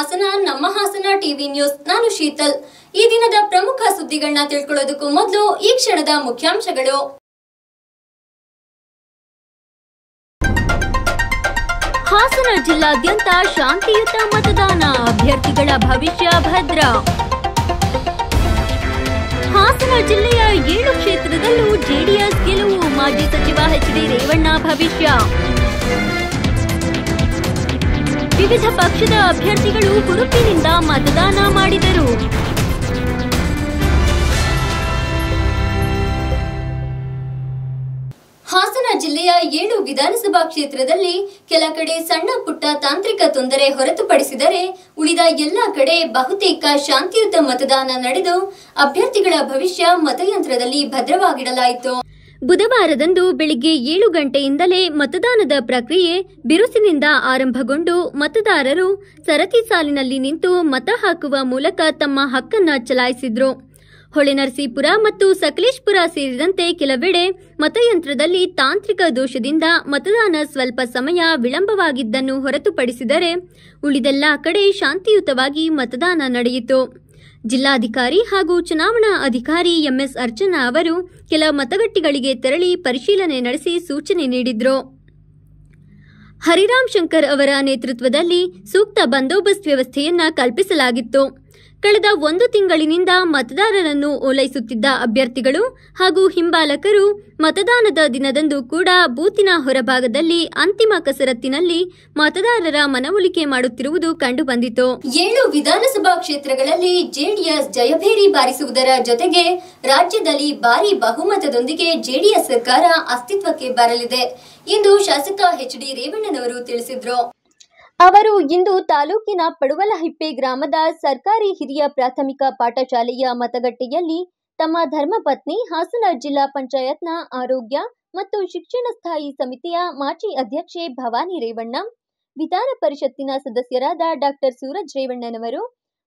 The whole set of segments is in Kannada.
ಹಾಸನ, ನಮ್ಮ ಹಾಸನ ಟಿವಿ ನ್ಯೂಸ್. ನಾನು ಶೀತಲ್. ಈ ದಿನದ ಪ್ರಮುಖ ಸುದ್ದಿಗಳನ್ನ ತಿಳ್ಕೊಳ್ಳೋದಕ್ಕೂ ಮೊದಲು ಈ ಕ್ಷಣದ ಮುಖ್ಯಾಂಶಗಳು. ಹಾಸನ ಜಿಲ್ಲಾದ್ಯಂತ ಶಾಂತಿಯುತ ಮತದಾನ. ಅಭ್ಯರ್ಥಿಗಳ ಭವಿಷ್ಯ ಭದ್ರ. ಹಾಸನ ಜಿಲ್ಲೆಯ ಏಳು ಕ್ಷೇತ್ರದಲ್ಲೂ ಜೆಡಿಎಸ್ ಗೆಲುವು. ಮಾಜಿ ಸಚಿವ ಎಚ್ ಡಿ ರೇವಣ್ಣ ಭವಿಷ್ಯ. ವಿವಿಧ ಪಕ್ಷದ ಅಭ್ಯರ್ಥಿಗಳು ಗುರುಪಿನಿಂದ ಮತದಾನ ಮಾಡಿದರು. ಹಾಸನ ಜಿಲ್ಲೆಯ ಏಳು ವಿಧಾನಸಭಾ ಕ್ಷೇತ್ರದಲ್ಲಿ ಕೆಲ ಕಡೆ ಸಣ್ಣ ಪುಟ್ಟ ತಾಂತ್ರಿಕ ತೊಂದರೆ ಹೊರತುಪಡಿಸಿದರೆ ಉಳಿದ ಎಲ್ಲ ಕಡೆ ಬಹುತೇಕ ಶಾಂತಿಯುತ ಮತದಾನ ನಡೆದು ಅಭ್ಯರ್ಥಿಗಳ ಭವಿಷ್ಯ ಮತಯಂತ್ರದಲ್ಲಿ ಭದ್ರವಾಗಿಡಲಾಯಿತು. ಬುಧವಾರದಂದು ಬೆಳಿಗ್ಗೆ ಏಳು ಗಂಟೆಯಿಂದಲೇ ಮತದಾನದ ಪ್ರಕ್ರಿಯೆ ಬಿರುಸಿನಿಂದ ಆರಂಭಗೊಂಡು ಮತದಾರರು ಸರತಿ ಸಾಲಿನಲ್ಲಿ ನಿಂತು ಮತ ಹಾಕುವ ಮೂಲಕ ತಮ್ಮ ಹಕ್ಕನ್ನು ಚಲಾಯಿಸಿದ್ರು. ಹೊಳೆನರಸೀಪುರ ಮತ್ತು ಸಕಲೇಶ್ಪುರ ಸೇರಿದಂತೆ ಕೆಲವೆಡೆ ಮತಯಂತ್ರದಲ್ಲಿ ತಾಂತ್ರಿಕ ದೋಷದಿಂದ ಮತದಾನ ಸ್ವಲ್ಪ ಸಮಯ ವಿಳಂಬವಾಗಿದ್ದನ್ನು ಹೊರತುಪಡಿಸಿದರೆ ಉಳಿದೆಲ್ಲ ಕಡೆ ಶಾಂತಿಯುತವಾಗಿ ಮತದಾನ ನಡೆಯಿತು. ಜಿಲ್ಲಾಧಿಕಾರಿ ಹಾಗೂ ಚುನಾವಣಾ ಅಧಿಕಾರಿ ಎಂಎಸ್ ಅರ್ಚನಾ ಅವರು ಕೆಲ ಮತಗಟ್ಟೆಗಳಿಗೆ ತೆರಳಿ ಪರಿಶೀಲನೆ ನಡೆಸಿ ಸೂಚನೆ ನೀಡಿದ್ರು. ಹರಿರಾಮ್ ಶಂಕರ್ ಅವರ ನೇತೃತ್ವದಲ್ಲಿ ಸೂಕ್ತ ಬಂದೋಬಸ್ತ್ ವ್ಯವಸ್ಥೆಯನ್ನ ಕಲ್ಪಿಸಲಾಗಿತ್ತು. ಕಳೆದ ಒಂದು ತಿಂಗಳಿನಿಂದ ಮತದಾರರನ್ನು ಓಲೈಸುತ್ತಿದ್ದ ಅಭ್ಯರ್ಥಿಗಳು ಹಾಗೂ ಹಿಂಬಾಲಕರು ಮತದಾನದ ದಿನದಂದು ಕೂಡ ಬೂತಿನ ಹೊರಭಾಗದಲ್ಲಿ ಅಂತಿಮ ಕಸರತ್ತಿನಲ್ಲಿ ಮತದಾರರ ಮನವೊಲಿಕೆ ಮಾಡುತ್ತಿರುವುದು ಕಂಡುಬಂದಿತು. ಏಳು ವಿಧಾನಸಭಾ ಕ್ಷೇತ್ರಗಳಲ್ಲಿ ಜೆಡಿಎಸ್ ಜಯಭೇರಿ ಬಾರಿಸುವುದರ ಜೊತೆಗೆ ರಾಜ್ಯದಲ್ಲಿ ಭಾರಿ ಬಹುಮತದೊಂದಿಗೆ ಜೆಡಿಎಸ್ ಸರ್ಕಾರ ಅಸ್ತಿತ್ವಕ್ಕೆ ಬರಲಿದೆ. ಎಂದು ಶಾಸಕ ಎಚ್ ಡಿ ರೇವಣ್ಣನವರು ತಿಳಿಸಿದ್ರು. ಅವರು ಇಂದು ತಾಲೂಕಿನ ಪಡುವಲಹಿಪ್ಪೆ ಗ್ರಾಮದ ಸರ್ಕಾರಿ ಹಿರಿಯ ಪ್ರಾಥಮಿಕ ಪಾಠಶಾಲೆಯ ಮತಗಟ್ಟೆಯಲ್ಲಿ ತಮ್ಮ ಧರ್ಮಪತ್ನಿ ಹಾಸನ ಜಿಲ್ಲಾ ಪಂಚಾಯತ್ನ ಆರೋಗ್ಯ ಮತ್ತು ಶಿಕ್ಷಣ ಸ್ಥಾಯಿ ಸಮಿತಿಯ ಮಾಜಿ ಅಧ್ಯಕ್ಷೆ ಭವಾನಿ ರೇವಣ್ಣ, ವಿಧಾನ ಪರಿಷತ್ತಿನ ಸದಸ್ಯರಾದ ಡಾಕ್ಟರ್ ಸೂರಜ್ ರೇವಣ್ಣನವರು,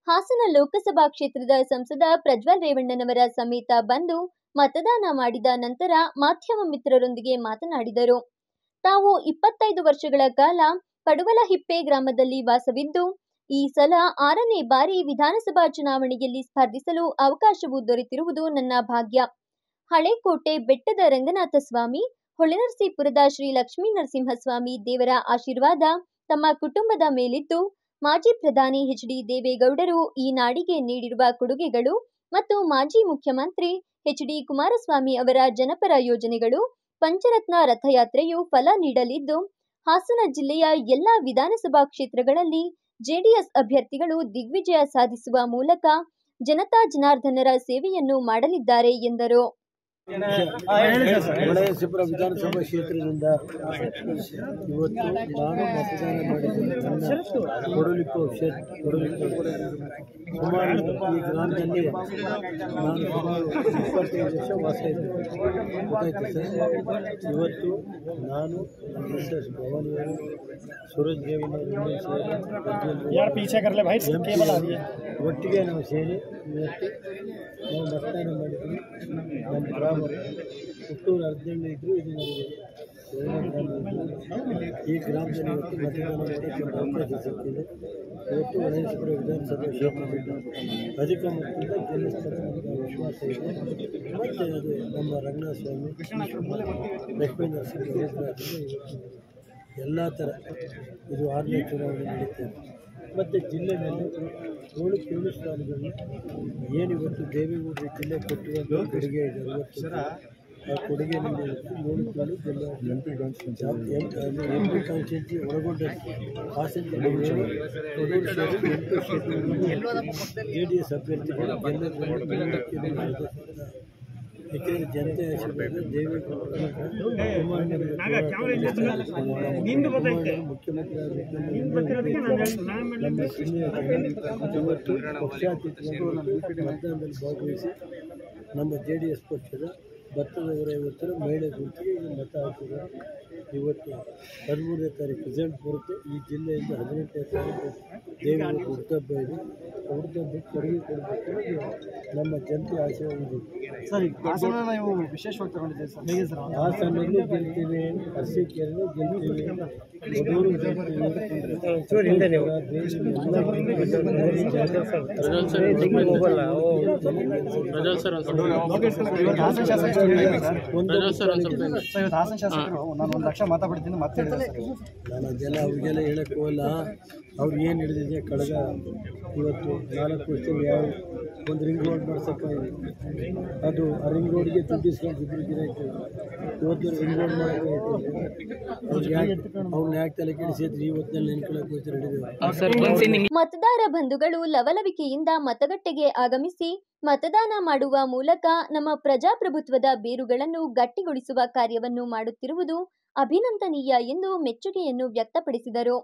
ಹಾಸನ ಲೋಕಸಭಾ ಕ್ಷೇತ್ರದ ಸಂಸದ ಪ್ರಜ್ವಲ್ ರೇವಣ್ಣನವರ ಸಮೇತ ಬಂದು ಮತದಾನ ಮಾಡಿದ ನಂತರ ಮಾಧ್ಯಮ ಮಿತ್ರರೊಂದಿಗೆ ಮಾತನಾಡಿದರು. ತಾವು ಇಪ್ಪತ್ತೈದು ವರ್ಷಗಳ ಕಾಲ ಪಡುವಲಹಿಪ್ಪೆ ಗ್ರಾಮದಲ್ಲಿ ವಾಸವಿದ್ದು, ಈ ಸಲ ಆರನೇ ಬಾರಿ ವಿಧಾನಸಭಾ ಚುನಾವಣೆಯಲ್ಲಿ ಸ್ಪರ್ಧಿಸಲು ಅವಕಾಶವು ದೊರೆತಿರುವುದು ನನ್ನ ಭಾಗ್ಯ. ಹಳೆಕೋಟೆ ಬೆಟ್ಟದ ರಂಗನಾಥ ಸ್ವಾಮಿ, ಹೊಳೆನರಸೀಪುರದ ಶ್ರೀ ಲಕ್ಷ್ಮೀ ನರಸಿಂಹಸ್ವಾಮಿ ದೇವರ ಆಶೀರ್ವಾದ ತಮ್ಮ ಕುಟುಂಬದ ಮೇಲಿದ್ದು, ಮಾಜಿ ಪ್ರಧಾನಿ ಎಚ್ ಡಿ ದೇವೇಗೌಡರು ಈ ನಾಡಿಗೆ ನೀಡಿರುವ ಕೊಡುಗೆಗಳು ಮತ್ತು ಮಾಜಿ ಮುಖ್ಯಮಂತ್ರಿ ಎಚ್ ಡಿ ಕುಮಾರಸ್ವಾಮಿ ಅವರ ಜನಪರ ಯೋಜನೆಗಳು, ಪಂಚರತ್ನ ರಥಯಾತ್ರೆಯು ಫಲ ನೀಡಲಿದ್ದು ಹಾಸನ ಜಿಲ್ಲೆಯ ಎಲ್ಲಾ ವಿಧಾನಸಭಾ ಕ್ಷೇತ್ರಗಳಲ್ಲಿ ಜೆಡಿಎಸ್ ಅಭ್ಯರ್ಥಿಗಳು ದಿಗ್ವಿಜಯ ಸಾಧಿಸುವ ಮೂಲಕ ಜನತಾ ಜನಾರ್ದನರ ಸೇವೆಯನ್ನು ಮಾಡಲಿದ್ದಾರೆ ಎಂದರು. ಹೊಳೆನರಸೀಪುರ ವಿಧಾನಸಭಾ ಕ್ಷೇತ್ರದಿಂದ ಇವತ್ತು ನಾನು ಮತದಾನ ಮಾಡಿದ್ದೇನೆ ನನ್ನ ಕೊಡಲಿಪ್ಪು ಕ್ಷೇತ್ರ ಕೊಡಲಿಪ್ಪು ಸುಮಾರು ಈ ಗ್ರಾಮದಲ್ಲಿ ನಾನು ಸುಮಾರು ಇಪ್ಪತ್ತೈದು ವರ್ಷ ವಾಸ ಇದ್ದೇನೆ ಗೊತ್ತಾಯ್ತು ಸರ್ ಇವತ್ತು ನಾನು ನನ್ನ ಮಿಸ್ಸಸ್ ಭವಾನಿಯವರು ಸೂರಜ್ ದೇವಿನವರು यार पीछे कर ले भाई केबल आ रही है ಒಟ್ಟಿಗೆ ನಾವು ಸೇರಿ ಇವತ್ತು ನಾವು ಮತದಾನ ಮಾಡಿದ್ವಿ ನಮ್ಮ ಗ್ರಾಮ ಹುಟ್ಟೂರು ಹದಿನೆಂಟು ಇದ್ದರು ಇದು ನಮಗೆ ಏಳನೇ ಗ್ರಾಮ ಇದು. ಈ ಗ್ರಾಮದಲ್ಲಿ ಇವತ್ತು ಹೊಳೆನರಸೀಪುರ ವಿಧಾನಸಭೆ ಅಧಿಕ ಮತದಿಂದ ಗೆಲ್ಲಿಸ್ತಾರೆ ವಿಶ್ವಾಸ ಇದೆ. ಮತ್ತು ಅದು ನಮ್ಮ ರಂಗನಾಥ ಸ್ವಾಮಿ ಲಕ್ಷ್ಮೀ ಎಲ್ಲ ಥರ ಇದು ಆರನೇ ಚುನಾವಣೆ ನಡೀತದೆ. ಮತ್ತು ಜಿಲ್ಲೆಯಲ್ಲಿ ಏಳು ಏಳು ಸ್ಥಾನದಲ್ಲಿ ಏನು ಇವತ್ತು ದೇವೇಗೌಡರು ಜಿಲ್ಲೆ ಕೊಟ್ಟಿರುವಂಥ ಕೊಡುಗೆ ಇದೆ. ಏಳು ಏಳು ಜಿಲ್ಲೆ ಎಂ ಪಿ ಎಂ ಪಿ ಒಳಗೊಂಡ ಜೆ ಡಿ ಎಸ್ ಅಭ್ಯರ್ಥಿಗಳು ಹೆಚ್ಚಿನ ಜನತೆ ದೇವೇಗೌಡರ ಮುಖ್ಯಮಂತ್ರಿ ನಮ್ಮ ಭಾಗವಹಿಸಿ ನಮ್ಮ ಜೆ ಡಿ ಎಸ್ ಪಕ್ಷದ ಭತ್ತದ ಇವತ್ತು ಮಹಿಳೆ ಗುರುತಿಗೆ ಮತ ಹಾಕಿದ್ದಾರೆ. ಇವತ್ತು ಹದಿಮೂರನೇ ತಾರೀಕು ರಿಸಲ್ಟ್ ಬರುತ್ತೆ. ಈ ಜಿಲ್ಲೆಯಿಂದ ಹದಿನೆಂಟನೇ ತಾರೀಕು ದೇವಿಯ ಹುಟ್ಟುಹಬ್ಬ ಇದೆ. ಹುಟ್ಟುಹಬ್ಬ ಕೊಡುಗೆ ಕೊಡಬೇಕು ನಮ್ಮ ಜನತೆ ಆಸೆ ಒಂದು ಸರ್ ಈಗ ಹಾಸನ ನೀವು ವಿಶೇಷವಾಗಿ ತಗೊಂಡಿದ್ದೀವಿ ಸರ್. ಹೇಗೆ ಸರ್? ಹಾಸನಲ್ಲೂ ಗೆಲ್ತೀವಿ ಅರಸೀಕೆರೆಯಲ್ಲೂ ಗೆಲ್ತೀವಿ. ಕೊಡೂರು ಹಿಂದೆ ನೀವು ಶಾಸಕರು ನಾನು ಒಂದು ಲಕ್ಷ ಮಾತಾಡ್ತೀನಿ ಮತ್ತೆ ನಾನು ಅದೆಲ್ಲ ಅವ್ರಿಗೆಲ್ಲ ಹೇಳಕ್ಕೆ ಹೋಗಲ್ಲ ಅವ್ರು ಏನು ಹಿಡಿದಿದೆ ಕಳೆದ ಇವತ್ತು ನಾಲ್ಕು ವರ್ಷ ಯಾವ ಒಂದು ರಿಂಗ್ ರೋಡ್ ಮಾಡ್ಸೋಕ್ಕಾಗಿದೆ ಅದು ಆ ರಿಂಗ್ ರೋಡ್ಗೆ ದುಡ್ಡು ಇಸ್ಕೊಂಡು ಇಬ್ಬರು ಗಿರಾಕಿ ಇವತ್ತು ರಿಂಗ್ ರೋಡ್ ಮಾಡೋಕ್ಕಾಗೈತೆ ಅವ್ರು ಯಾಕೆ ಅವ್ರನ್ನ ಯಾಕೆ ತಲೆ ಕೆಡಿಸಿದ್ರು ಇವತ್ತಿನಲ್ಲಿ ನೆನ್ಕೊಳ್ಳೋಕೆ ಹೋಗ್ತಾರೆ ಹಿಡಿದು ಮತದಾರ ಬಂಧುಗಳು ಲವಲವಿಕೆಯಿಂದ ಮತಗಟ್ಟೆಗೆ ಆಗಮಿಸಿ ಮತದಾನ ಮಾಡುವ ಮೂಲಕ ನಮ್ಮ ಪ್ರಜಾಪ್ರಭುತ್ವದ ಬೇರುಗಳನ್ನು ಗಟ್ಟಿಗೊಳಿಸುವ ಕಾರ್ಯವನ್ನು ಮಾಡುತ್ತಿರುವುದು ಅಭಿನಂದನೀಯ ಎಂದು ಮೆಚ್ಚುಗೆಯನ್ನು ವ್ಯಕ್ತಪಡಿಸಿದರು.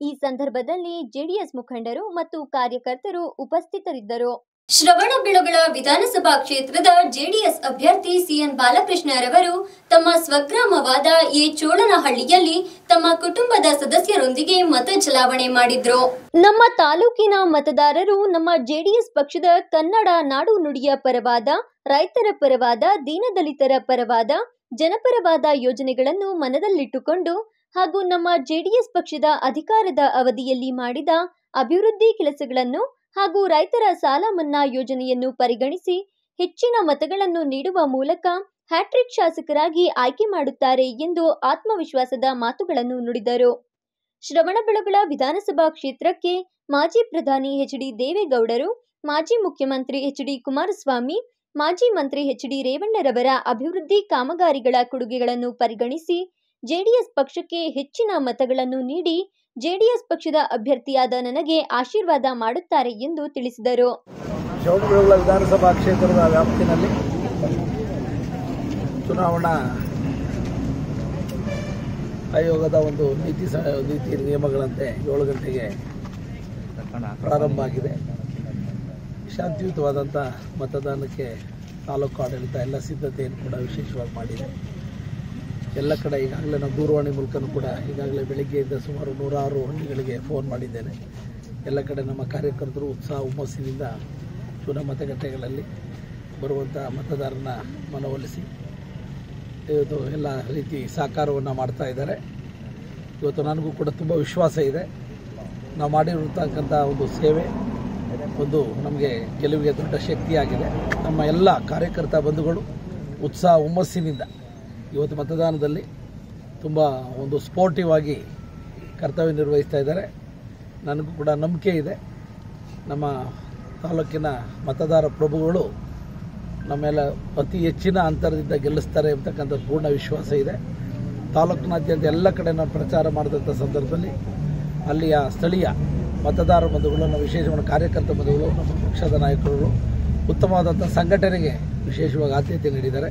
ಈ ಸಂದರ್ಭದಲ್ಲಿ ಜೆಡಿಎಸ್ ಮುಖಂಡರು ಮತ್ತು ಕಾರ್ಯಕರ್ತರು ಉಪಸ್ಥಿತರಿದ್ದರು. ಶ್ರವಣಬೆಳಗೊಳ ವಿಧಾನಸಭಾ ಕ್ಷೇತ್ರದ ಜೆಡಿಎಸ್ ಅಭ್ಯರ್ಥಿ ಸಿಎನ್ ಬಾಲಕೃಷ್ಣರವರು ತಮ್ಮ ಸ್ವಗ್ರಾಮವಾದ ಎ ಚೋಳನಹಳ್ಳಿಯಲ್ಲಿ ತಮ್ಮ ಕುಟುಂಬದ ಸದಸ್ಯರೊಂದಿಗೆ ಮತ ಚಲಾವಣೆ ಮಾಡಿದ್ರು. ನಮ್ಮ ತಾಲೂಕಿನ ಮತದಾರರು ನಮ್ಮ ಜೆಡಿಎಸ್ ಪಕ್ಷದ ಕನ್ನಡ ನಾಡು ನುಡಿಯ ಪರವಾದ, ರೈತರ ಪರವಾದ, ದೀನದಲಿತರ ಪರವಾದ, ಜನಪರವಾದ ಯೋಜನೆಗಳನ್ನು ಮನದಲ್ಲಿಟ್ಟುಕೊಂಡು ಹಾಗೂ ನಮ್ಮ ಜೆಡಿಎಸ್ ಪಕ್ಷದ ಅಧಿಕಾರದ ಅವಧಿಯಲ್ಲಿ ಮಾಡಿದ ಅಭಿವೃದ್ಧಿ ಕೆಲಸಗಳನ್ನು ಹಾಗೂ ರೈತರ ಸಾಲ ಮನ್ನಾ ಯೋಜನೆಯನ್ನು ಪರಿಗಣಿಸಿ ಹೆಚ್ಚಿನ ಮತಗಳನ್ನು ನೀಡುವ ಮೂಲಕ ಹ್ಯಾಟ್ರಿಕ್ ಶಾಸಕರಾಗಿ ಆಯ್ಕೆ ಮಾಡುತ್ತಾರೆ ಎಂದು ಆತ್ಮವಿಶ್ವಾಸದ ಮಾತುಗಳನ್ನು ನುಡಿದರು. ಶ್ರವಣಬೆಳಗೊಳ ವಿಧಾನಸಭಾ ಕ್ಷೇತ್ರಕ್ಕೆ ಮಾಜಿ ಪ್ರಧಾನಿ ಎಚ್ ಡಿ ದೇವೇಗೌಡರು, ಮಾಜಿ ಮುಖ್ಯಮಂತ್ರಿ ಎಚ್ ಡಿ ಕುಮಾರಸ್ವಾಮಿ, ಮಾಜಿ ಮಂತ್ರಿ ಎಚ್ ಡಿ ರೇವಣ್ಣರವರ ಅಭಿವೃದ್ಧಿ ಕಾಮಗಾರಿಗಳ ಕೊಡುಗೆಗಳನ್ನು ಪರಿಗಣಿಸಿ ಜೆಡಿಎಸ್ ಪಕ್ಷಕ್ಕೆ ಹೆಚ್ಚಿನ ಮತಗಳನ್ನು ನೀಡಿ ಜೆಡಿಎಸ್ ಪಕ್ಷದ ಅಭ್ಯರ್ಥಿಯಾದ ನನಗೆ ಆಶೀರ್ವಾದ ಮಾಡುತ್ತಾರೆ ಎಂದು ತಿಳಿಸಿದರು. ವಿಧಾನಸಭಾ ಕ್ಷೇತ್ರದ ವ್ಯಾಪ್ತಿನಲ್ಲಿ ಚುನಾವಣಾ ಆಯೋಗದ ಒಂದು ನೀತಿ ನೀತಿ ನಿಯಮಗಳಂತೆ ಏಳು ಗಂಟೆಗೆ ಪ್ರಾರಂಭ ಆಗಿದೆ. ಶಾಂತಿಯುತವಾದಂಥ ಮತದಾನಕ್ಕೆ ತಾಲೂಕು ಆಡಳಿತ ಎಲ್ಲ ಸಿದ್ಧತೆಯನ್ನು ಕೂಡ ವಿಶೇಷವಾಗಿ ಮಾಡಿದೆ. ಎಲ್ಲ ಕಡೆ ಈಗಾಗಲೇ ನಾವು ದೂರವಾಣಿ ಮೂಲಕನೂ ಕೂಡ ಈಗಾಗಲೇ ಬೆಳಗ್ಗೆಯಿಂದ ಸುಮಾರು ನೂರಾರು ಹಳ್ಳಿಗಳಿಗೆ ಫೋನ್ ಮಾಡಿದ್ದೇನೆ. ಎಲ್ಲ ಕಡೆ ನಮ್ಮ ಕಾರ್ಯಕರ್ತರು ಉತ್ಸಾಹ, ಹುಮ್ಮಸ್ಸಿನಿಂದ ಚುನ ಮತಗಟ್ಟೆಗಳಲ್ಲಿ ಬರುವಂಥ ಮತದಾರನ ಮನವೊಲಿಸಿ ಇವತ್ತು ಎಲ್ಲ ರೀತಿ ಸಹಕಾರವನ್ನು ಮಾಡ್ತಾ ಇದ್ದಾರೆ. ಇವತ್ತು ನನಗೂ ಕೂಡ ತುಂಬ ವಿಶ್ವಾಸ ಇದೆ. ನಾವು ಮಾಡಿರತಕ್ಕಂಥ ಒಂದು ಸೇವೆ, ಒಂದು ನಮಗೆ ಗೆಲುವಿಗೆ ದೊಡ್ಡ ಶಕ್ತಿಯಾಗಿದೆ. ನಮ್ಮ ಎಲ್ಲ ಕಾರ್ಯಕರ್ತ ಬಂಧುಗಳು ಉತ್ಸಾಹ, ಹುಮ್ಮಸ್ಸಿನಿಂದ ಇವತ್ತು ಮತದಾನದಲ್ಲಿ ತುಂಬ ಒಂದು ಸ್ಪೋರ್ಟಿವ್ ಆಗಿ ಕರ್ತವ್ಯ ನಿರ್ವಹಿಸ್ತಾ ಇದ್ದಾರೆ. ನನಗೂ ಕೂಡ ನಂಬಿಕೆ ಇದೆ. ನಮ್ಮ ತಾಲೂಕಿನ ಮತದಾರ ಪ್ರಭುಗಳು ನಮ್ಮೆಲ್ಲ ಅತಿ ಹೆಚ್ಚಿನ ಅಂತರದಿಂದ ಗೆಲ್ಲಿಸ್ತಾರೆ ಅಂತಕ್ಕಂಥ ಪೂರ್ಣ ವಿಶ್ವಾಸ ಇದೆ. ತಾಲೂಕಿನಾದ್ಯಂತ ಎಲ್ಲ ಕಡೆ ನಾವು ಪ್ರಚಾರ ಮಾಡಿದಂಥ ಸಂದರ್ಭದಲ್ಲಿ ಅಲ್ಲಿಯ ಸ್ಥಳೀಯ ಮತದಾರ ಬಂಧುಗಳು ನಮ್ಮ ವಿಶೇಷವಾದ ಕಾರ್ಯಕರ್ತ ಬಂಧುಗಳು ನಮ್ಮ ಪಕ್ಷದ ನಾಯಕರುಗಳು ಉತ್ತಮವಾದಂಥ ಸಂಘಟನೆಗೆ ವಿಶೇಷವಾಗಿ ಆದ್ಯತೆ ನೀಡಿದ್ದಾರೆ.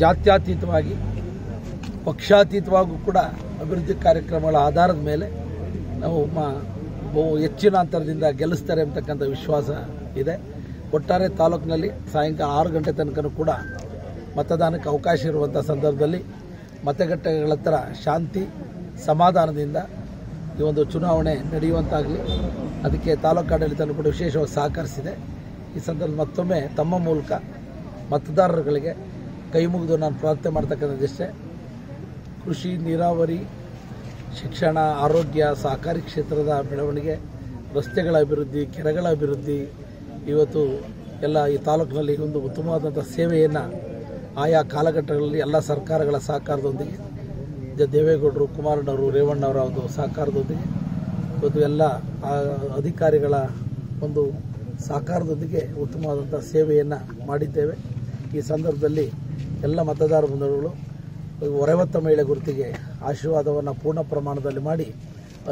ಜಾತ್ಯತೀತವಾಗಿ, ಪಕ್ಷಾತೀತವಾಗೂ ಕೂಡ ಅಭಿವೃದ್ಧಿ ಕಾರ್ಯಕ್ರಮಗಳ ಆಧಾರದ ಮೇಲೆ ನಾವು ಬಹು ಹೆಚ್ಚಿನ ಅಂತರದಿಂದ ಗೆಲ್ಲಿಸ್ತಾರೆ ಅಂತಕ್ಕಂಥ ವಿಶ್ವಾಸ ಇದೆ. ಒಟ್ಟಾರೆ ತಾಲೂಕಿನಲ್ಲಿ ಸಾಯಂಕಾಲ ಆರು ಗಂಟೆ ತನಕನೂ ಕೂಡ ಮತದಾನಕ್ಕೆ ಅವಕಾಶ ಇರುವಂಥ ಸಂದರ್ಭದಲ್ಲಿ ಮತಗಟ್ಟೆಗಳ ಹತ್ರ ಶಾಂತಿ, ಸಮಾಧಾನದಿಂದ ಈ ಒಂದು ಚುನಾವಣೆ ನಡೆಯುವಂತಾಗಲಿ, ಅದಕ್ಕೆ ತಾಲೂಕು ಆಡಳಿತನೂ ಕೂಡ ವಿಶೇಷವಾಗಿ ಸಹಕರಿಸಿದೆ. ಈ ಸಂದರ್ಭ ಮತ್ತೊಮ್ಮೆ ತಮ್ಮ ಮೂಲಕ ಮತದಾರರುಗಳಿಗೆ ಕೈ ಮುಗಿದು ನಾನು ಪ್ರಾರ್ಥನೆ ಮಾಡ್ತಕ್ಕಂಥದ್ದಿಷ್ಟೇ ಕೃಷಿ, ನೀರಾವರಿ, ಶಿಕ್ಷಣ, ಆರೋಗ್ಯ, ಸಹಕಾರಿ ಕ್ಷೇತ್ರದ ಬೆಳವಣಿಗೆ, ರಸ್ತೆಗಳ ಅಭಿವೃದ್ಧಿ, ಕೆರೆಗಳ ಅಭಿವೃದ್ಧಿ, ಇವತ್ತು ಎಲ್ಲ ಈ ತಾಲೂಕಿನಲ್ಲಿ ಒಂದು ಉತ್ತಮವಾದಂಥ ಸೇವೆಯನ್ನು ಆಯಾ ಕಾಲಘಟ್ಟಗಳಲ್ಲಿ ಎಲ್ಲ ಸರ್ಕಾರಗಳ ಸಹಕಾರದೊಂದಿಗೆ ದೇವೇಗೌಡರು, ಕುಮಾರಣ್ಣವರು, ರೇವಣ್ಣವರ ಒಂದು ಸಹಕಾರದೊಂದಿಗೆ, ಇವತ್ತು ಎಲ್ಲ ಅಧಿಕಾರಿಗಳ ಒಂದು ಸಹಕಾರದೊಂದಿಗೆ ಉತ್ತಮವಾದಂಥ ಸೇವೆಯನ್ನು ಮಾಡಿದ್ದೇವೆ. ಈ ಸಂದರ್ಭದಲ್ಲಿ ಎಲ್ಲ ಮತದಾರ ಬಂಧುಗಳು ಹೊರವತ್ತ ಮಹಿಳೆ ಗುರುತಿಗೆ ಆಶೀರ್ವಾದವನ್ನು ಪೂರ್ಣ ಪ್ರಮಾಣದಲ್ಲಿ ಮಾಡಿ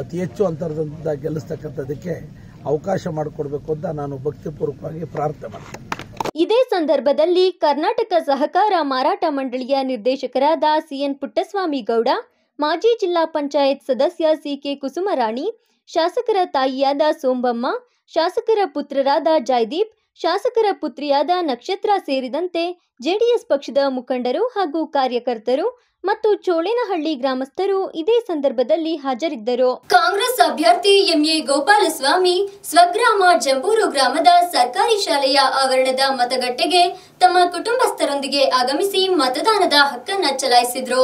ಅತಿ ಹೆಚ್ಚು ಅಂತರದಿಂದ ಗೆಲ್ಲಿಸ್ತಕ್ಕಂಥದಕ್ಕೆ ಅವಕಾಶ ಮಾಡಿಕೊಡ್ಬೇಕು ಅಂತ ನಾನು ಭಕ್ತಿಪೂರ್ವಕವಾಗಿ ಪ್ರಾರ್ಥನೆ ಮಾಡ್ತೇನೆ. ಇದೇ ಸಂದರ್ಭದಲ್ಲಿ ಕರ್ನಾಟಕ ಸಹಕಾರ ಮಾರಾಟ ಮಂಡಳಿಯ ನಿರ್ದೇಶಕರಾದ ಸಿಎನ್ ಪುಟ್ಟಸ್ವಾಮಿ ಗೌಡ, ಮಾಜಿ ಜಿಲ್ಲಾ ಪಂಚಾಯತ್ ಸದಸ್ಯ ಸಿಕೆ ಕುಸುಮರಾಣಿ, ಶಾಸಕರ ತಾಯಿಯಾದ ಸೋಂಬಮ್ಮ, ಶಾಸಕರ ಪುತ್ರರಾದ ಜಯದೀಪ್ ಶಾಸಕರ ಪುತ್ರಿಯಾದ ನಕ್ಷತ್ರ ಸೇರಿದಂತೆ ಜೆಡಿಎಸ್ ಪಕ್ಷದ ಮುಖಂಡರು ಹಾಗೂ ಕಾರ್ಯಕರ್ತರು ಮತ್ತು ಚೋಳೇನಹಳ್ಳಿ ಗ್ರಾಮಸ್ಥರು ಇದೇ ಸಂದರ್ಭದಲ್ಲಿ ಹಾಜರಿದ್ದರು. ಕಾಂಗ್ರೆಸ್ ಅಭ್ಯರ್ಥಿ ಎಂಎ ಗೋಪಾಲಸ್ವಾಮಿ ಸ್ವಗ್ರಾಮ ಜಂಬೂರು ಗ್ರಾಮದ ಸರ್ಕಾರಿ ಶಾಲೆಯ ಆವರಣದ ಮತಗಟ್ಟೆಗೆ ತಮ್ಮ ಕುಟುಂಬಸ್ಥರೊಂದಿಗೆ ಆಗಮಿಸಿ ಮತದಾನದ ಹಕ್ಕನ್ನ ಚಲಾಯಿಸಿದ್ರು.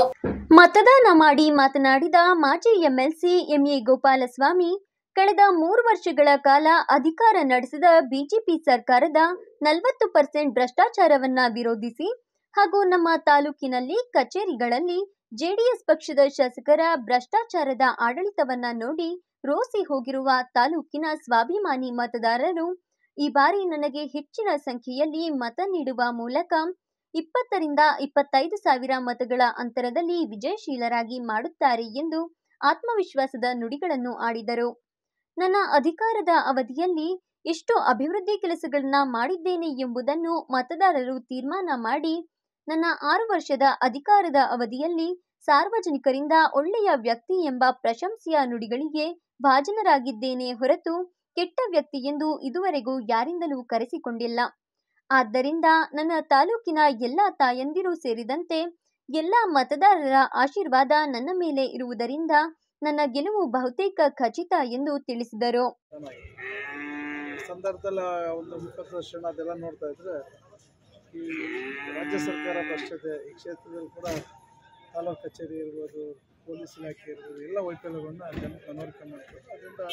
ಮತದಾನ ಮಾಡಿ ಮಾತನಾಡಿದ ಮಾಜಿ ಎಂಎಲ್ಸಿ ಎಂಎ ಗೋಪಾಲಸ್ವಾಮಿ ಕಳೆದ ಮೂರು ವರ್ಷಗಳ ಕಾಲ ಅಧಿಕಾರ ನಡೆಸಿದ ಬಿಜೆಪಿ ಸರ್ಕಾರದ ನಲವತ್ತು ಪರ್ಸೆಂಟ್ ಭ್ರಷ್ಟಾಚಾರವನ್ನ ವಿರೋಧಿಸಿ ಹಾಗೂ ನಮ್ಮ ತಾಲೂಕಿನಲ್ಲಿ ಕಚೇರಿಗಳಲ್ಲಿ ಜೆಡಿಎಸ್ ಪಕ್ಷದ ಶಾಸಕರ ಭ್ರಷ್ಟಾಚಾರದ ಆಡಳಿತವನ್ನ ನೋಡಿ ರೋಸಿ ಹೋಗಿರುವ ತಾಲೂಕಿನ ಸ್ವಾಭಿಮಾನಿ ಮತದಾರರು, ಈ ಬಾರಿ ನನಗೆ ಹೆಚ್ಚಿನ ಸಂಖ್ಯೆಯಲ್ಲಿ ಮತ ನೀಡುವ ಮೂಲಕ ಇಪ್ಪತ್ತರಿಂದ ಇಪ್ಪತ್ತೈದು ಸಾವಿರ ಮತಗಳ ಅಂತರದಲ್ಲಿ ವಿಜಯಶೀಲರಾಗಿ ಮಾಡುತ್ತಾರೆ ಎಂದು ಆತ್ಮವಿಶ್ವಾಸದ ನುಡಿಗಳನ್ನು ಆಡಿದರು. ನನ್ನ ಅಧಿಕಾರದ ಅವಧಿಯಲ್ಲಿ ಎಷ್ಟು ಅಭಿವೃದ್ಧಿ ಕೆಲಸಗಳನ್ನ ಮಾಡಿದ್ದೇನೆ ಎಂಬುದನ್ನು ಮತದಾರರು ತೀರ್ಮಾನ ಮಾಡಿ, ನನ್ನ ಆರು ವರ್ಷದ ಅಧಿಕಾರದ ಅವಧಿಯಲ್ಲಿ ಸಾರ್ವಜನಿಕರಿಂದ ಒಳ್ಳೆಯ ವ್ಯಕ್ತಿ ಎಂಬ ಪ್ರಶಂಸೆಯ ನುಡಿಗಳಿಗೆ ಭಾಜನರಾಗಿದ್ದೇನೆ ಹೊರತು ಕೆಟ್ಟ ವ್ಯಕ್ತಿ ಎಂದು ಇದುವರೆಗೂ ಯಾರಿಂದಲೂ ಕರೆಸಿಕೊಂಡಿಲ್ಲ. ಆದ್ದರಿಂದ ನನ್ನ ತಾಲೂಕಿನ ಎಲ್ಲ ತಾಯಂದಿರು ಸೇರಿದಂತೆ ಎಲ್ಲ ಮತದಾರರ ಆಶೀರ್ವಾದ ನನ್ನ ಮೇಲೆ ಇರುವುದರಿಂದ ನನ್ನ ಗೆಲುವು ಬಹುತೇಕ ಖಚಿತ ಎಂದು ತಿಳಿಸಿದರು. ಸಂದರ್ಭದಲ್ಲಿ ಒಂದು ಮುಖಪ್ರದರ್ಶನ ಅದೆಲ್ಲ ನೋಡ್ತಾ ಇದ್ರೆ ಈ ರಾಜ್ಯ ಸರ್ಕಾರ ಭ್ರಷ್ಟತೆ ಈ ಕ್ಷೇತ್ರದಲ್ಲಿ ಕೂಡ ತಾಲೂಕು ಕಚೇರಿ ಇರ್ಬೋದು, ಪೊಲೀಸ್ ಇಲಾಖೆ ಇರ್ಬೋದು, ಎಲ್ಲ ವೈಫಲ್ಯಗಳನ್ನ ಜನ ಮನವರಿಕೆ ಮಾಡ್ತಾರೆ. ಅದರಿಂದ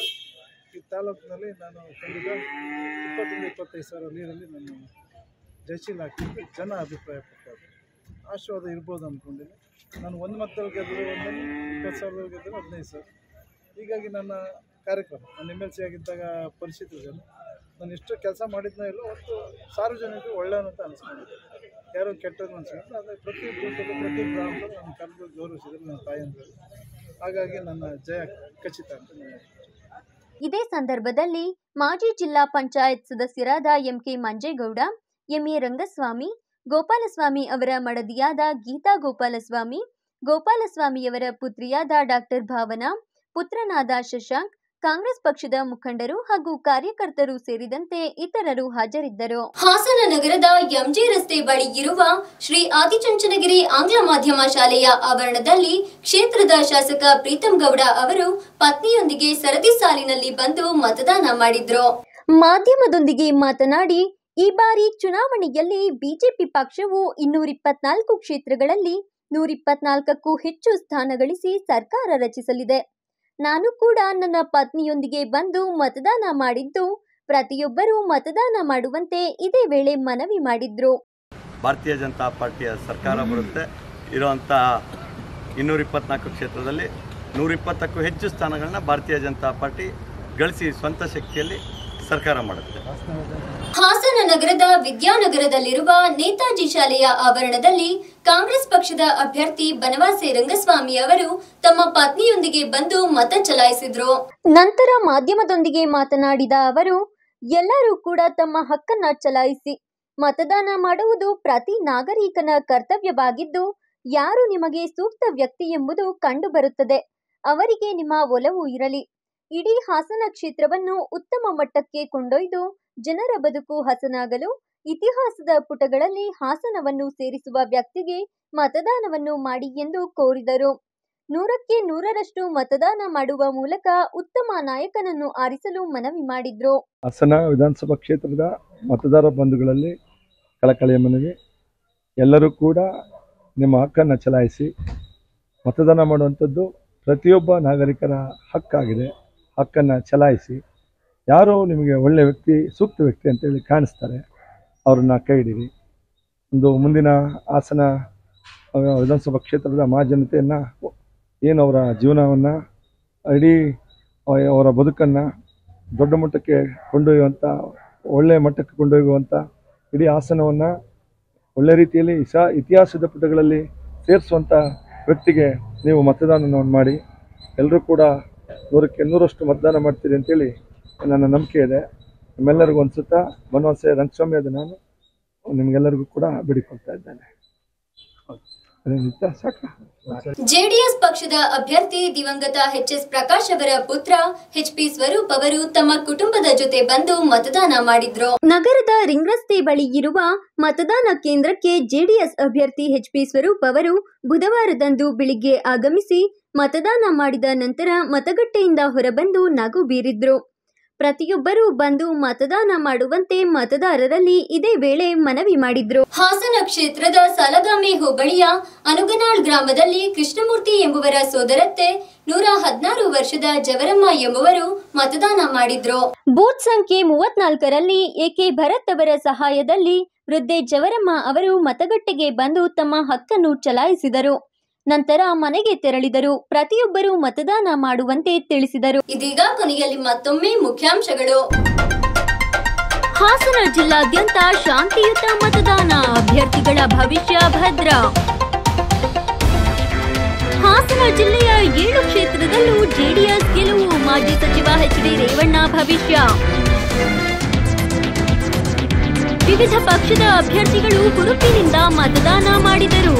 ಈ ತಾಲೂಕಿನಲ್ಲಿ ನಾನು ಖಂಡಿತ ಇಪ್ಪತ್ತರಿಂದ ಇಪ್ಪತ್ತೈದು ಸಾವಿರ ನೀರಲ್ಲಿ ನಾನು ಜಯಶೀಲ ಆಗ್ತಿದ್ದು ಜನ ಅಭಿಪ್ರಾಯ ಪಡ್ತಾರೆ ಆಶೀರ್ವಾದ ಇರ್ಬೋದು ಅಂದ್ಕೊಂಡಿದ್ದೀನಿ ನಾನು ಒಂದು ಮತದಲ್ಲಿ ಗೆದ್ದರೆ ಒಂದು, ಇಪ್ಪತ್ತು ಸಾವಿರದಲ್ಲಿ ಗೆದ್ದರೆ ಹದಿನೈದು ಸಾವಿರ. ಹೀಗಾಗಿ ನನ್ನ ಕಾರ್ಯಕ್ರಮ ನಾನು ಎಂ ಎಲ್ ಸಿ ಆಗಿದ್ದಾಗ ಪರಿಸ್ಥಿತಿ ಜನ ನಾನು ಎಷ್ಟು ಕೆಲಸ ಮಾಡಿದ್ನೋ ಇಲ್ಲ ಒಟ್ಟು ಸಾರ್ವಜನಿಕರು ಒಳ್ಳೆಯನಂತ ಅನಿಸ್ಕೊಂಡಿದ್ದೆ ಯಾರೋ ಕೆಟ್ಟದ್ದು ಅನಿಸ್ಕೊಂಡು ಆದರೆ ಪ್ರತಿ ಬೂತಲ್ಲೂ ಪ್ರತಿ ಗ್ರಾಮದಲ್ಲೂ ನನ್ನ ಕರೆದು ಗೌರವಿಸಿದ್ರು ನನ್ನ ತಾಯಂದಿರು ಹಾಗಾಗಿ ನನ್ನ ಜಯ ಖಚಿತ ಅಂತ. ಇದೇ ಸಂದರ್ಭದಲ್ಲಿ ಮಾಜಿ ಜಿಲ್ಲಾ ಪಂಚಾಯತ್ ಸದಸ್ಯರಾದ M K Manjegowda M A Rangaswamy Gopalaswamy ಅವರ ಮಡದಿಯಾದ ಗೀತಾ ಗೋಪಾಲಸ್ವಾಮಿ ಗೋಪಾಲಸ್ವಾಮಿಯವರ ಪುತ್ರಿಯಾದ ಡಾಕ್ಟರ್ ಭಾವನಾ ಪುತ್ರನಾದ ಶಶಾಂಕ್ ಕಾಂಗ್ರೆಸ್ ಪಕ್ಷದ ಮುಖಂಡರು ಹಾಗೂ ಕಾರ್ಯಕರ್ತರು ಸೇರಿದಂತೆ ಇತರರು ಹಾಜರಿದ್ದರು. ಹಾಸನ ನಗರದ ಎಂಜಿ ರಸ್ತೆ ಬಳಿ ಇರುವ ಶ್ರೀ ಆದಿಚುಂಚನಗಿರಿ ಆಂಗ್ಲ ಮಾಧ್ಯಮ ಶಾಲೆಯ ಆವರಣದಲ್ಲಿ ಕ್ಷೇತ್ರದ ಶಾಸಕ ಪ್ರೀತಂ ಗೌಡ ಅವರು ಪತ್ನಿಯೊಂದಿಗೆ ಸರದಿ ಸಾಲಿನಲ್ಲಿ ಬಂದು ಮತದಾನ ಮಾಡಿದ್ರು. ಮಾಧ್ಯಮದೊಂದಿಗೆ ಮಾತನಾಡಿ ಈ ಬಾರಿ ಚುನಾವಣೆಯಲ್ಲಿ ಬಿಜೆಪಿ ಪಕ್ಷವು ಇನ್ನೂರಿಪ್ಪತ್ನಾಲ್ಕು ಕ್ಷೇತ್ರಗಳಲ್ಲಿ ನೂರಿಪ್ಪತ್ನಾಲ್ಕಕ್ಕೂ ಹೆಚ್ಚು ಸ್ಥಾನ ಗಳಿಸಿ ಸರ್ಕಾರ ರಚಿಸಲಿದೆ. ನಾನು ಕೂಡ ನನ್ನ ಪತ್ನಿಯೊಂದಿಗೆ ಬಂದು ಮತದಾನ ಮಾಡಿದ್ದು ಪ್ರತಿಯೊಬ್ಬರೂ ಮತದಾನ ಮಾಡುವಂತೆ ಇದೇ ವೇಳೆ ಮನವಿ ಮಾಡಿದ್ರು. ಭಾರತೀಯ ಜನತಾ ಪಾರ್ಟಿಯ ಸರ್ಕಾರ ಬರುತ್ತೆ. ಇರುವಂಥ ಇನ್ನೂರ ಇಪ್ಪತ್ನಾಲ್ಕು ಕ್ಷೇತ್ರದಲ್ಲಿ ನೂರಿಪ್ಪತ್ತಕ್ಕೂ ಹೆಚ್ಚು ಸ್ಥಾನಗಳನ್ನ ಭಾರತೀಯ ಜನತಾ ಪಾರ್ಟಿ ಗಳಿಸಿ ಸ್ವಂತ ಶಕ್ತಿಯಲ್ಲಿ ಸರ್ಕಾರ ಮಾಡುತ್ತೆ. ನಗರದ ವಿದ್ಯಾನಗರದಲ್ಲಿರುವ ನೇತಾಜಿ ಶಾಲೆಯ ಆವರಣದಲ್ಲಿ ಕಾಂಗ್ರೆಸ್ ಪಕ್ಷದ ಅಭ್ಯರ್ಥಿ ಬನವಾಸೆ ರಂಗಸ್ವಾಮಿ ಅವರು ತಮ್ಮ ಪತ್ನಿಯೊಂದಿಗೆ ಬಂದು ಮತ ಚಲಾಯಿಸಿದ್ರು. ನಂತರ ಮಾಧ್ಯಮದೊಂದಿಗೆ ಮಾತನಾಡಿದ ಅವರು, ಎಲ್ಲರೂ ಕೂಡ ತಮ್ಮ ಹಕ್ಕನ್ನ ಚಲಾಯಿಸಿ ಮತದಾನ ಮಾಡುವುದು ಪ್ರತಿ ನಾಗರಿಕನ ಕರ್ತವ್ಯವಾಗಿದ್ದು, ಯಾರು ನಿಮಗೆ ಸೂಕ್ತ ವ್ಯಕ್ತಿ ಎಂಬುದು ಕಂಡುಬರುತ್ತದೆ. ಅವರಿಗೆ ನಿಮ್ಮ ಒಲವು ಇರಲಿ. ಇಡೀ ಹಾಸನ ಕ್ಷೇತ್ರವನ್ನು ಉತ್ತಮ ಮಟ್ಟಕ್ಕೆ ಕೊಂಡೊಯ್ದು ಜನರ ಬದುಕು ಹಸನಾಗಲು, ಇತಿಹಾಸದ ಪುಟಗಳಲ್ಲಿ ಹಾಸನವನ್ನು ಸೇರಿಸುವ ವ್ಯಕ್ತಿಗೆ ಮತದಾನವನ್ನು ಮಾಡಿ ಎಂದು ಕೋರಿದರು. ನೂರಕ್ಕೆ ನೂರರಷ್ಟು ಮತದಾನ ಮಾಡುವ ಮೂಲಕ ಉತ್ತಮ ನಾಯಕನನ್ನು ಆರಿಸಲು ಮನವಿ ಮಾಡಿದ್ರು. ಹಾಸನ ವಿಧಾನಸಭಾ ಕ್ಷೇತ್ರದ ಮತದಾರ ಬಂಧುಗಳಲ್ಲಿ ಕಳಕಳಿಯ ಮನವಿ, ಎಲ್ಲರೂ ಕೂಡ ನಿಮ್ಮ ಹಕ್ಕನ್ನು ಚಲಾಯಿಸಿ ಮತದಾನ ಮಾಡುವಂಥದ್ದು ಪ್ರತಿಯೊಬ್ಬ ನಾಗರಿಕರ ಹಕ್ಕಾಗಿದೆ. ಹಕ್ಕನ್ನು ಚಲಾಯಿಸಿ ಯಾರೋ ನಿಮಗೆ ಒಳ್ಳೆಯ ವ್ಯಕ್ತಿ, ಸೂಕ್ತ ವ್ಯಕ್ತಿ ಅಂತೇಳಿ ಕಾಣಿಸ್ತಾರೆ. ಅವ್ರನ್ನ ಕೈ ಹಿಡೀರಿ. ಒಂದು ಮುಂದಿನ ಆಸನ ವಿಧಾನಸಭಾ ಕ್ಷೇತ್ರದ ಮಹಾಜನತೆಯನ್ನು, ಏನು ಅವರ ಜೀವನವನ್ನು, ಇಡೀ ಅವರ ಬದುಕನ್ನು ದೊಡ್ಡ ಮಟ್ಟಕ್ಕೆ ಕೊಂಡೊಯ್ಯುವಂಥ ಒಳ್ಳೆಯ ಮಟ್ಟಕ್ಕೆ ಕೊಂಡೊಯ್ಯುವಂಥ ಇಡೀ ಆಸನವನ್ನು ಒಳ್ಳೆ ರೀತಿಯಲ್ಲಿ ಸ ಇತಿಹಾಸದ ಪುಟಗಳಲ್ಲಿ ಸೇರಿಸುವಂಥ ವ್ಯಕ್ತಿಗೆ ನೀವು ಮತದಾನವನ್ನು ಮಾಡಿ. ಎಲ್ಲರೂ ಕೂಡ ನೂರಕ್ಕೆ ನೂರಷ್ಟು ಮತದಾನ ಮಾಡ್ತೀರಿ ಅಂತೇಳಿ ನನ್ನ ನಂಬಿಕೆ ಇದೆ. ನಿಮ್ಮೆಲ್ಲರಿಗೂ ಅನಿಸುತ್ತಾ ಬನವಾಸೆ ರಂಗಸ್ವಾಮಿ ಅದು ನಾನು. ನಿಮ್ಗೆಲ್ಲರಿಗೂ ಕೂಡ ಬಿಡಿಕೊಳ್ತಾ ಇದ್ದೇನೆ. ಜೆಡಿಎಸ್ ಪಕ್ಷದ ಅಭ್ಯರ್ಥಿ ದಿವಂಗತ ಎಚ್ ಎಸ್ ಪ್ರಕಾಶ್ ಅವರ ಪುತ್ರ ಎಚ್ ಪಿ ಸ್ವರೂಪ್ ಅವರು ತಮ್ಮ ಕುಟುಂಬದ ಜೊತೆ ಬಂದು ಮತದಾನ ಮಾಡಿದ್ರು. ನಗರದ ರಿಂಗ್ ರಸ್ತೆ ಬಳಿ ಇರುವ ಮತದಾನ ಕೇಂದ್ರಕ್ಕೆ ಜೆಡಿಎಸ್ ಅಭ್ಯರ್ಥಿ ಎಚ್ ಪಿ ಸ್ವರೂಪ್ ಅವರು ಬುಧವಾರದಂದು ಬೆಳಿಗ್ಗೆ ಆಗಮಿಸಿ ಮತದಾನ ಮಾಡಿದ ನಂತರ ಮತಗಟ್ಟೆಯಿಂದ ಹೊರಬಂದು ನಗು ಬೀರಿದ್ರು. ಪ್ರತಿಯೊಬ್ಬರೂ ಬಂದು ಮತದಾನ ಮಾಡುವಂತೆ ಮತದಾರರಲ್ಲಿ ಇದೇ ವೇಳೆ ಮನವಿ ಮಾಡಿದ್ರು. ಹಾಸನ ಕ್ಷೇತ್ರದ ಸಲಗಾಮಿ ಹೋಬಳಿಯ ಅನುಗನಾಳ್ ಗ್ರಾಮದಲ್ಲಿ ಕೃಷ್ಣಮೂರ್ತಿ ಎಂಬುವರ ಸೋದರತ್ತೆ ನೂರ ಹದಿನಾರು ವರ್ಷದ ಜವರಮ್ಮ ಎಂಬುವರು ಮತದಾನ ಮಾಡಿದ್ರು. ಬೂತ್ ಸಂಖ್ಯೆ ಮೂವತ್ನಾಲ್ಕರಲ್ಲಿ ಎಕೆ ಭರತ್ ಅವರ ಸಹಾಯದಲ್ಲಿ ವೃದ್ಧೆ ಜವರಮ್ಮ ಅವರು ಮತಗಟ್ಟೆಗೆ ಬಂದು ತಮ್ಮ ಹಕ್ಕನ್ನು ಚಲಾಯಿಸಿದರು. ನಂತರ ಮನೆಗೆ ತೆರಳಿದರು. ಪ್ರತಿಯೊಬ್ಬರು ಮತದಾನ ಮಾಡುವಂತೆ ತಿಳಿಸಿದರು. ಇದೀಗ ಕೊನೆಯಲ್ಲಿ ಮತ್ತೊಮ್ಮೆ ಮುಖ್ಯಾಂಶಗಳು. ಹಾಸನ ಜಿಲ್ಲಾದ್ಯಂತ ಶಾಂತಿಯುತ ಮತದಾನ. ಅಭ್ಯರ್ಥಿಗಳ ಭವಿಷ್ಯ ಭದ್ರ. ಹಾಸನ ಜಿಲ್ಲೆಯ ಏಳು ಕ್ಷೇತ್ರದಲ್ಲೂ ಜೆಡಿಎಸ್ ಗೆಲುವು. ಮಾಜಿ ಸಚಿವ ಎಚ್ ಡಿ ರೇವಣ್ಣ ಭವಿಷ್ಯ. ವಿವಿಧ ಪಕ್ಷದ ಅಭ್ಯರ್ಥಿಗಳು ಹುರುಪಿನಿಂದ ಮತದಾನ ಮಾಡಿದರು.